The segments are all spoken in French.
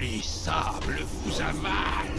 les sables vous avalent.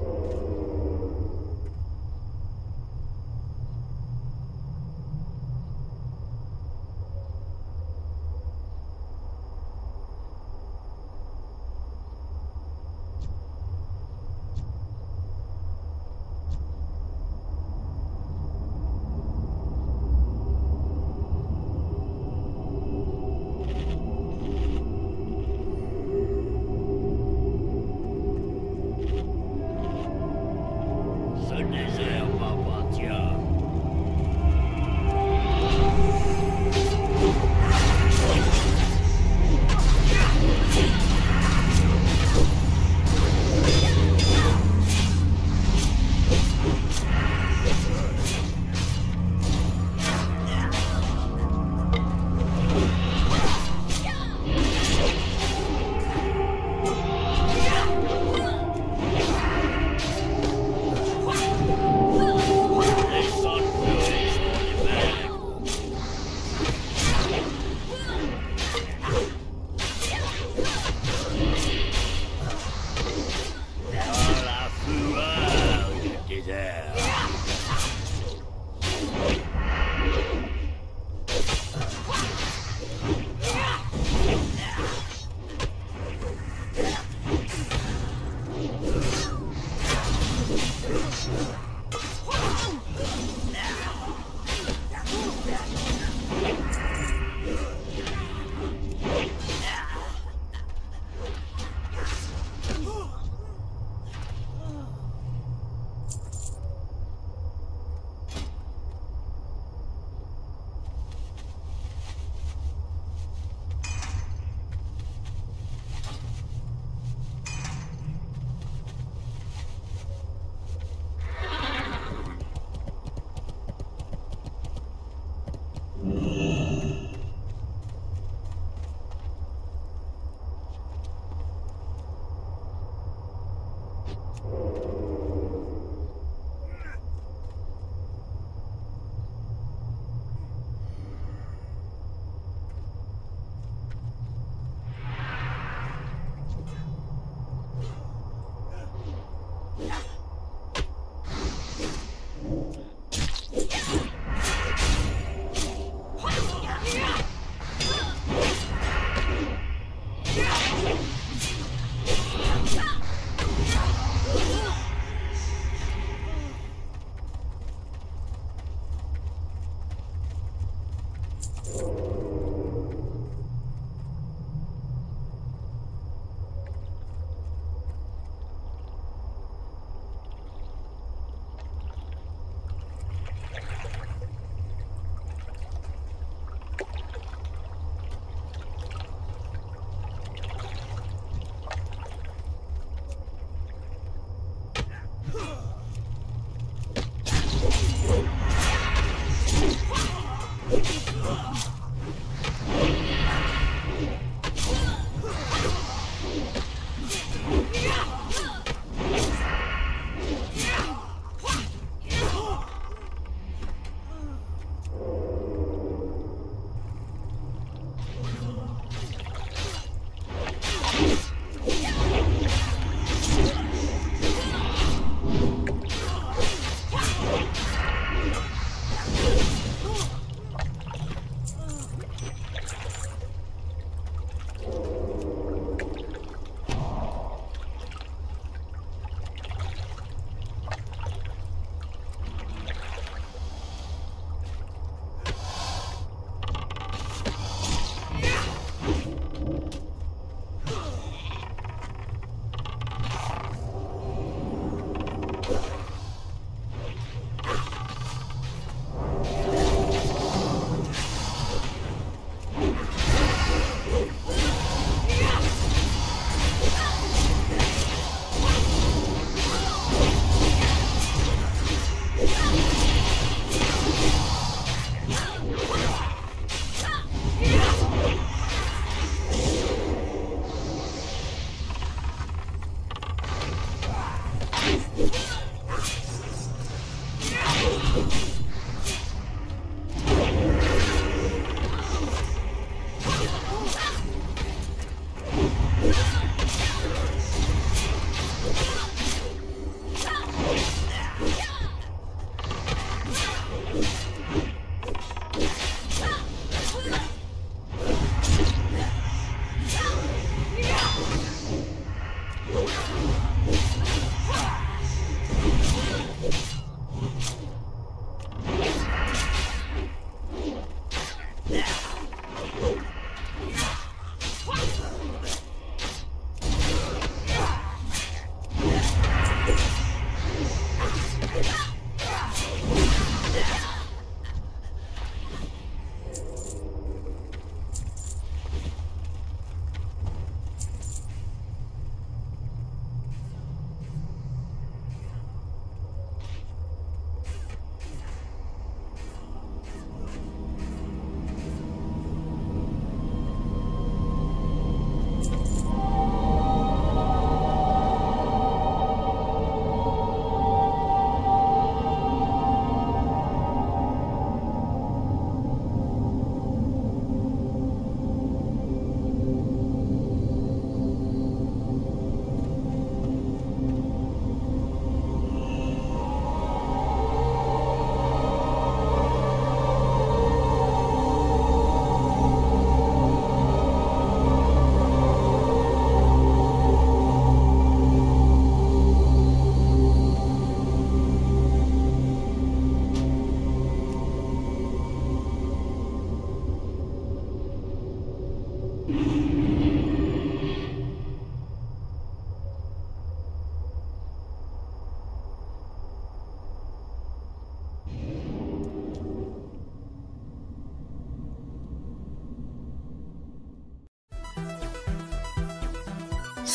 うん。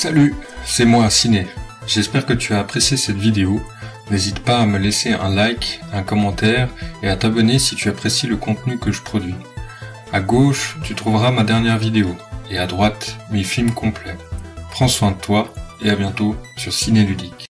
Salut, c'est moi Ciné. J'espère que tu as apprécié cette vidéo. N'hésite pas à me laisser un like, un commentaire et à t'abonner si tu apprécies le contenu que je produis. À gauche, tu trouveras ma dernière vidéo et à droite, mes films complets. Prends soin de toi et à bientôt sur Ciné Ludique.